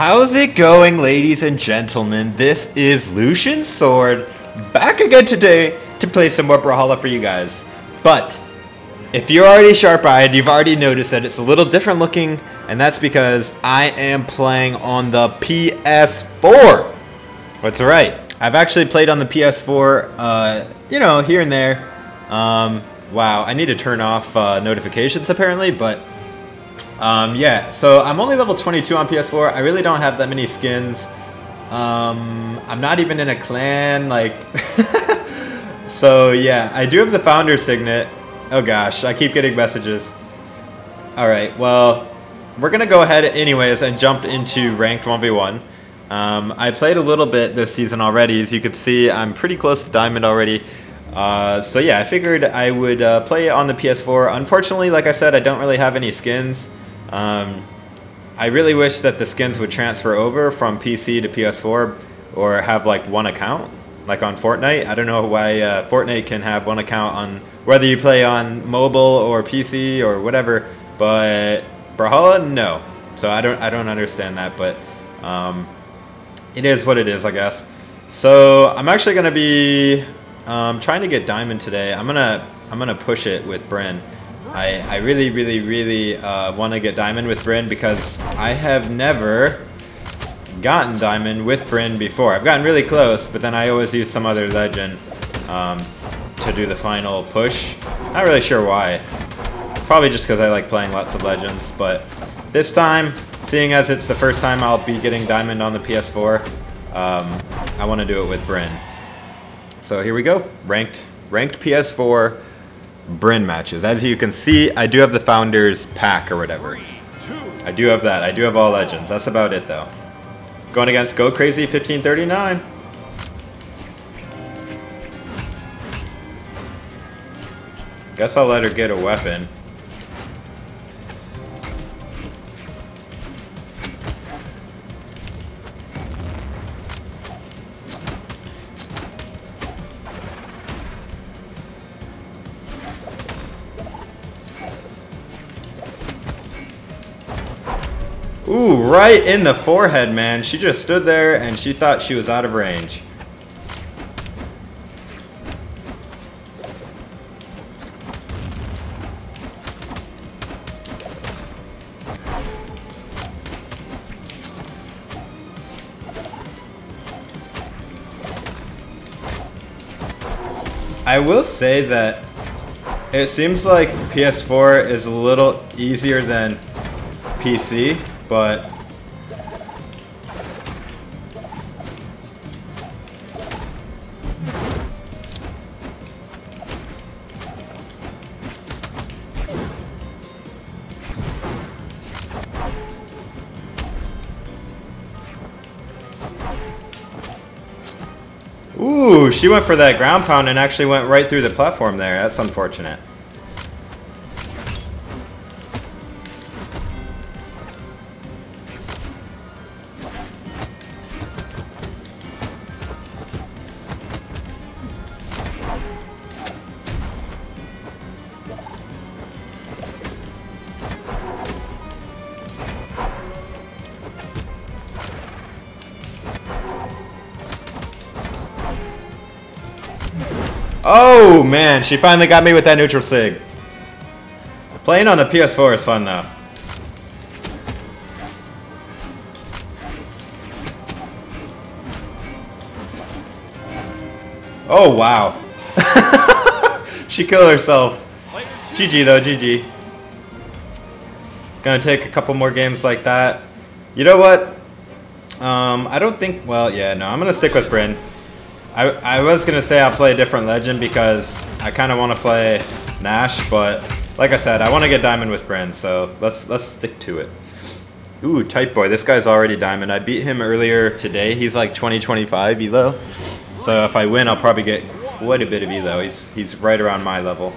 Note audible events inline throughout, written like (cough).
How's it going, ladies and gentlemen? This is Lucian Sword, back again today to play some more Brawlhalla for you guys. But, if you're already sharp-eyed, you've already noticed that it's a little different looking, and that's because I am playing on the PS4. That's right. I've actually played on the PS4, uh, you know, here and there. Um, wow, I need to turn off uh, notifications apparently, but um, yeah, so I'm only level 22 on PS4. I really don't have that many skins. Um, I'm not even in a clan, like... (laughs) so yeah, I do have the founder signet. Oh gosh, I keep getting messages. Alright, well, we're gonna go ahead anyways and jump into ranked 1v1. Um, I played a little bit this season already. As you can see, I'm pretty close to Diamond already. Uh, so yeah, I figured I would uh, play on the PS4. Unfortunately, like I said, I don't really have any skins. Um, I really wish that the skins would transfer over from PC to PS4 or have like one account, like on Fortnite. I don't know why uh, Fortnite can have one account on whether you play on mobile or PC or whatever, but Brawlhalla, no. So I don't I don't understand that, but um, it is what it is, I guess. So I'm actually gonna be um, trying to get diamond today. I'm gonna I'm gonna push it with Brynn. I, I really, really, really uh, want to get Diamond with Brynn because I have never gotten Diamond with Brynn before. I've gotten really close, but then I always use some other legend um, to do the final push. Not really sure why. Probably just because I like playing lots of legends, but this time, seeing as it's the first time I'll be getting Diamond on the PS4, um, I want to do it with Brynn. So here we go, ranked, ranked PS4 Brynn matches. As you can see, I do have the Founders pack or whatever. I do have that. I do have all legends. That's about it though. Going against Go Crazy 1539. Guess I'll let her get a weapon. Ooh, right in the forehead, man. She just stood there and she thought she was out of range. I will say that it seems like PS4 is a little easier than PC but Ooh, she went for that ground pound and actually went right through the platform there. That's unfortunate. Oh, man. She finally got me with that neutral sig. Playing on the PS4 is fun, though. Oh, wow. (laughs) she killed herself. GG, though. GG. Gonna take a couple more games like that. You know what? Um, I don't think... Well, yeah, no. I'm gonna stick with Brynn. I, I was going to say I'll play a different legend because I kind of want to play Nash, but like I said, I want to get Diamond with Brynn, so let's let's stick to it. Ooh, Type Boy, this guy's already Diamond. I beat him earlier today. He's like 2025 elo. So if I win, I'll probably get quite a bit of elo. He's, he's right around my level.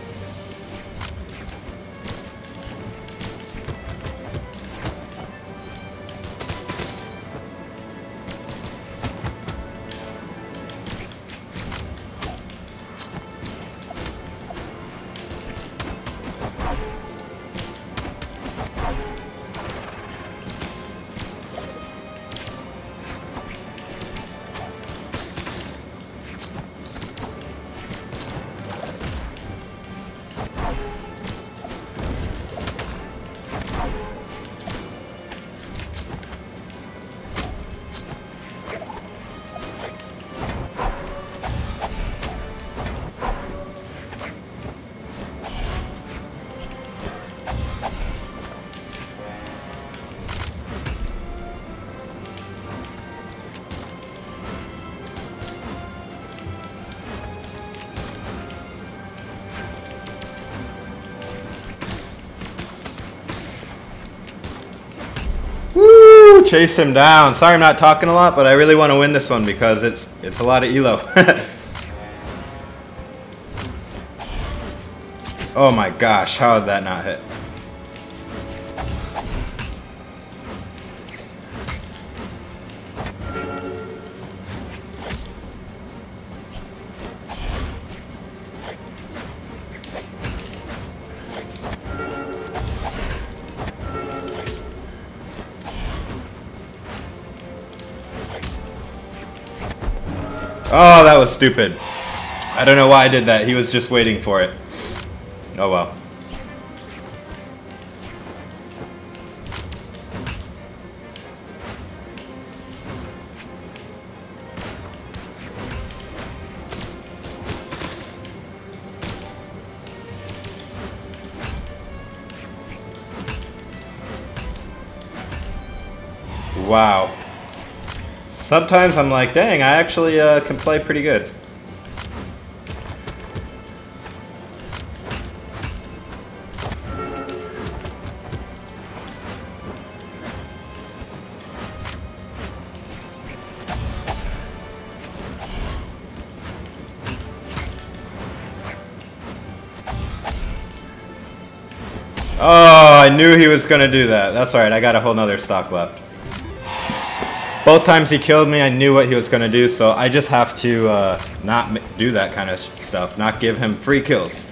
Chased him down. Sorry I'm not talking a lot, but I really want to win this one because it's it's a lot of elo. (laughs) oh my gosh, how did that not hit? Oh, that was stupid. I don't know why I did that. He was just waiting for it. Oh well. Wow. Sometimes I'm like, dang, I actually uh, can play pretty good. Oh, I knew he was going to do that. That's alright, I got a whole nother stock left. Both times he killed me, I knew what he was going to do, so I just have to uh, not do that kind of stuff, not give him free kills.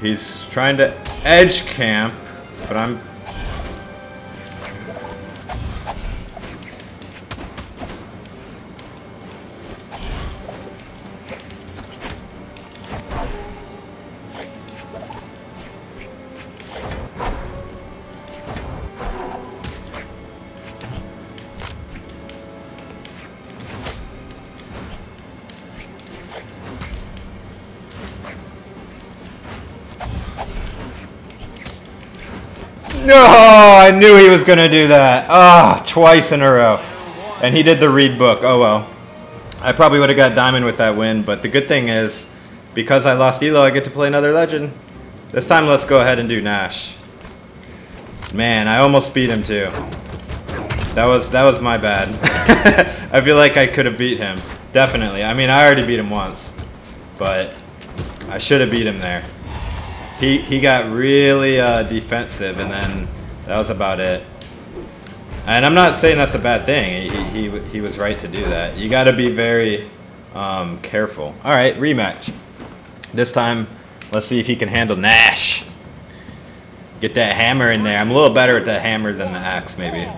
He's trying to edge camp, but I'm No, I knew he was going to do that. Ah, oh, twice in a row. And he did the read book. Oh well. I probably would have got diamond with that win, but the good thing is, because I lost Elo, I get to play another legend. This time let's go ahead and do Nash. Man, I almost beat him too. That was that was my bad. (laughs) I feel like I could have beat him. Definitely. I mean, I already beat him once. But I should have beat him there he he got really uh, defensive, and then that was about it. And I'm not saying that's a bad thing. He he, he was right to do that. You got to be very um, careful. All right, rematch. This time, let's see if he can handle Nash. Get that hammer in there. I'm a little better at the hammer than the axe, maybe.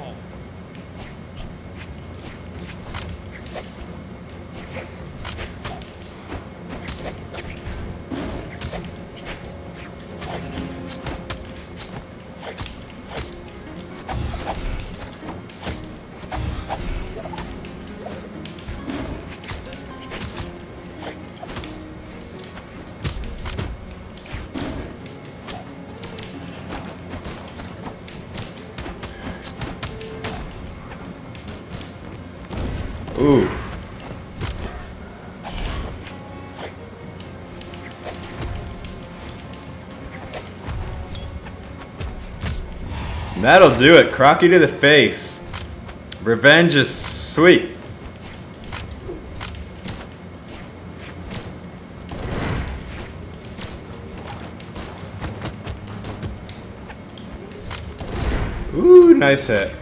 That'll do it. Crocky to the face. Revenge is sweet. Ooh, nice hit.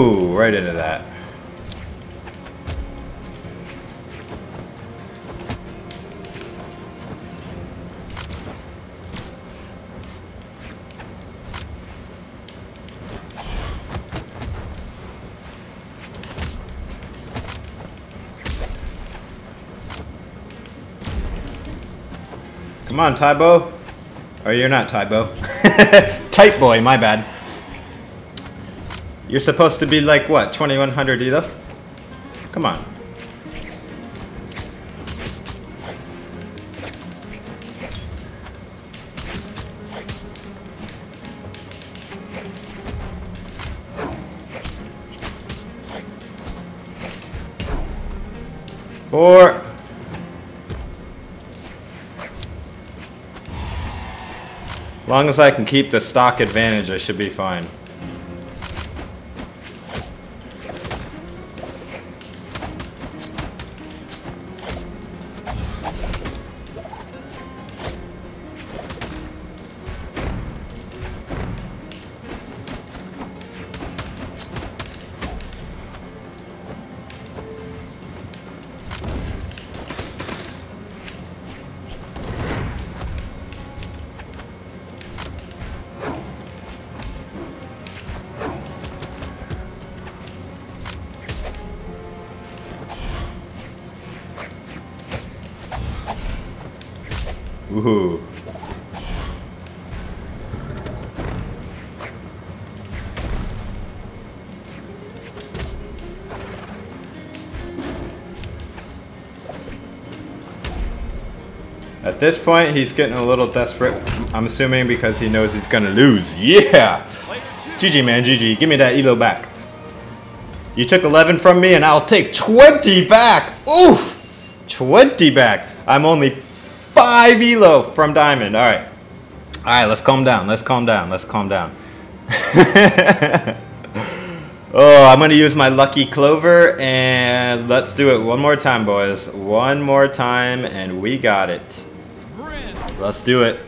Right into that. Come on, Tybo. Or you're not Tybo. (laughs) Type boy, my bad. You're supposed to be like, what, 2100 EDF? Come on. Four. As long as I can keep the stock advantage, I should be fine. At this point, he's getting a little desperate, I'm assuming because he knows he's gonna lose. Yeah! GG, man, GG. Give me that elo back. You took 11 from me, and I'll take 20 back! Oof! 20 back! I'm only 5 elo from Diamond. Alright. Alright, let's calm down. Let's calm down. Let's calm down. (laughs) oh, I'm going to use my Lucky Clover, and let's do it one more time, boys. One more time, and we got it. Let's do it.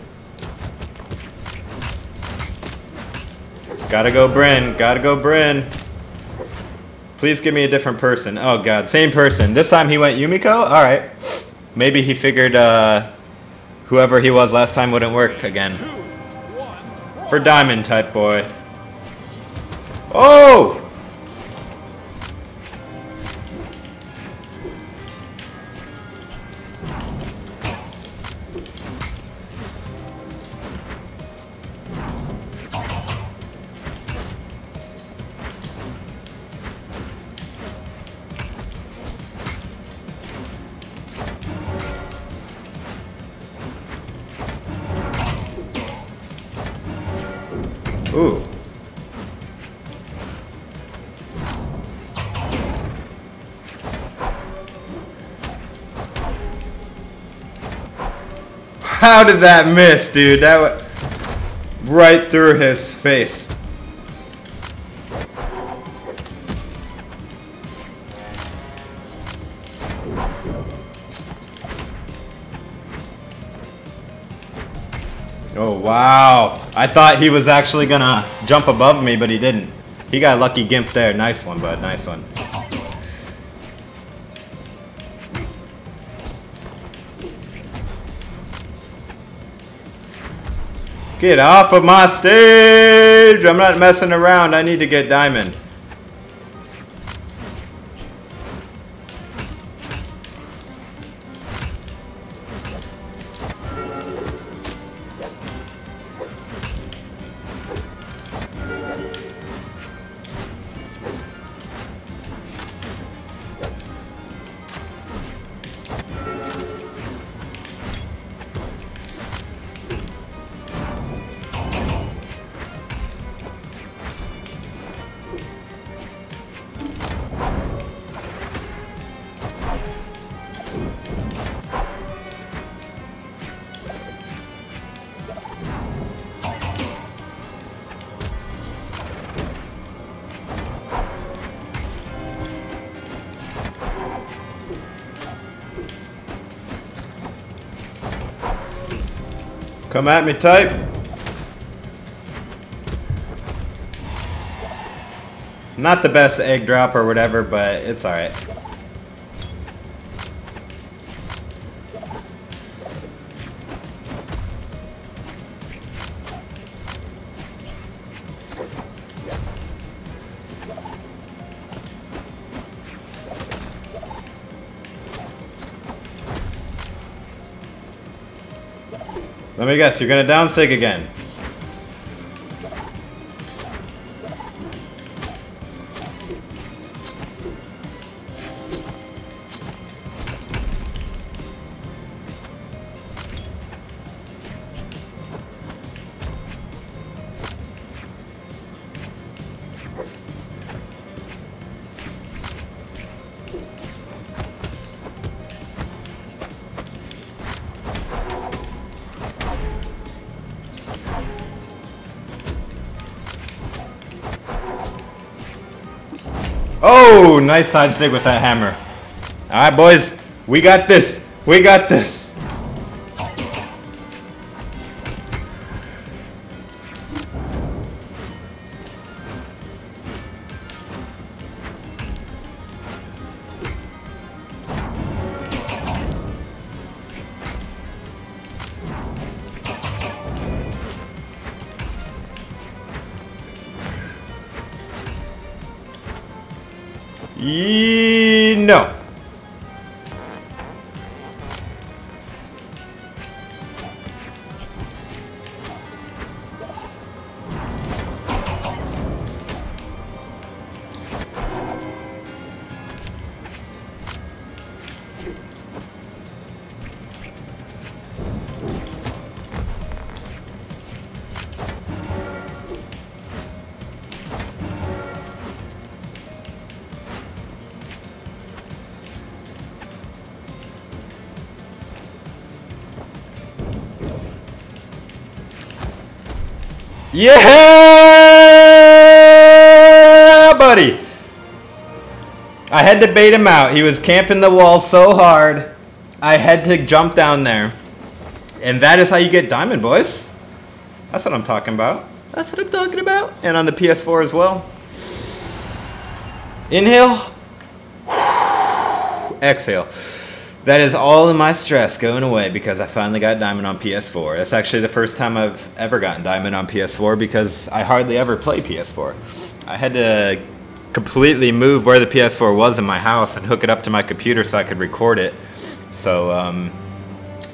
Gotta go Brynn. Gotta go Brynn. Please give me a different person. Oh god, same person. This time he went Yumiko? Alright. Maybe he figured uh, whoever he was last time wouldn't work again. For Diamond type boy. Oh! Ooh. How did that miss, dude? That went right through his face. Oh, wow. I thought he was actually gonna jump above me, but he didn't. He got lucky gimp there. Nice one, bud. Nice one. Get off of my stage! I'm not messing around. I need to get diamond. Come at me, type. Not the best egg drop or whatever, but it's alright. Let me guess, you're gonna down sig again. Oh, nice side stick with that hammer. All right, boys. We got this. We got this. Yeah, buddy. I had to bait him out. He was camping the wall so hard. I had to jump down there. And that is how you get diamond, boys. That's what I'm talking about. That's what I'm talking about. And on the PS4 as well. Inhale. Exhale. That is all of my stress going away because I finally got Diamond on PS4. That's actually the first time I've ever gotten Diamond on PS4 because I hardly ever play PS4. I had to completely move where the PS4 was in my house and hook it up to my computer so I could record it. So, um,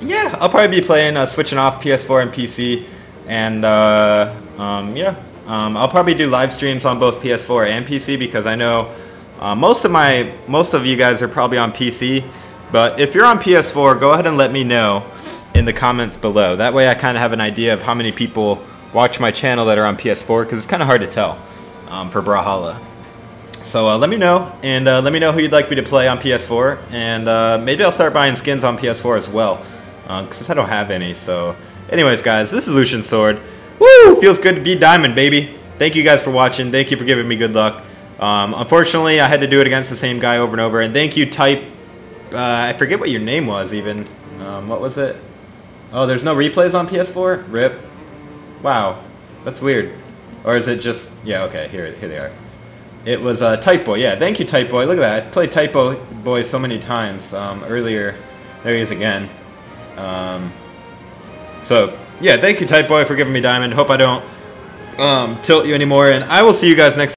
yeah, I'll probably be playing, uh, switching off PS4 and PC. And, uh, um, yeah, um, I'll probably do live streams on both PS4 and PC because I know uh, most of my, most of you guys are probably on PC. But if you're on PS4, go ahead and let me know in the comments below. That way I kind of have an idea of how many people watch my channel that are on PS4 because it's kind of hard to tell um, for Brawlhalla. So uh, let me know, and uh, let me know who you'd like me to play on PS4, and uh, maybe I'll start buying skins on PS4 as well, because uh, I don't have any. So, anyways, guys, this is Lucian Sword. Woo! Feels good to be Diamond, baby. Thank you guys for watching. Thank you for giving me good luck. Um, unfortunately, I had to do it against the same guy over and over, and thank you, Type uh, I forget what your name was even. Um, what was it? Oh, there's no replays on PS4? RIP. Wow. That's weird. Or is it just... Yeah, okay. Here, here they are. It was uh, Type Boy. Yeah, thank you, Type Boy. Look at that. I played Type Boy so many times um, earlier. There he is again. Um, so, yeah, thank you, Type Boy, for giving me Diamond. Hope I don't um, tilt you anymore. And I will see you guys next